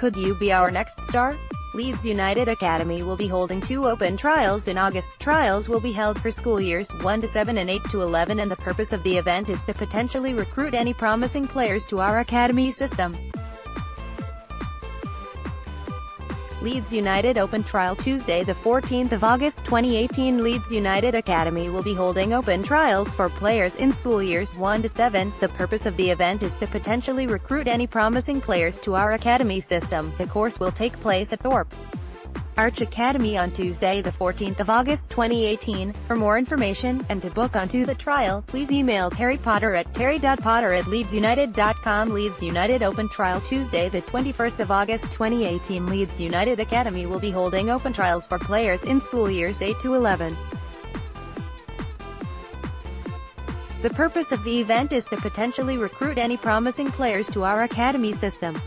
Could you be our next star? Leeds United Academy will be holding two open trials in August. Trials will be held for school years 1 to 7 and 8 to 11 and the purpose of the event is to potentially recruit any promising players to our academy system. Leeds United Open Trial Tuesday the 14th of August 2018 Leeds United Academy will be holding open trials for players in school years 1 to 7. The purpose of the event is to potentially recruit any promising players to our academy system. The course will take place at Thorpe Arch Academy on Tuesday the 14th of August 2018. For more information, and to book onto the trial, please email Terry Potter at terry.potter at leedsunited.com Leeds United Open Trial Tuesday the 21st of August 2018 Leeds United Academy will be holding open trials for players in school years 8 to 11. The purpose of the event is to potentially recruit any promising players to our academy system.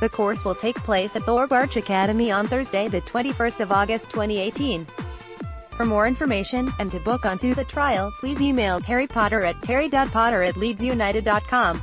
The course will take place at Thorpe Arch Academy on Thursday, the 21st of August 2018. For more information, and to book onto the trial, please email Terry Potter at terry.potter at leedsunited.com.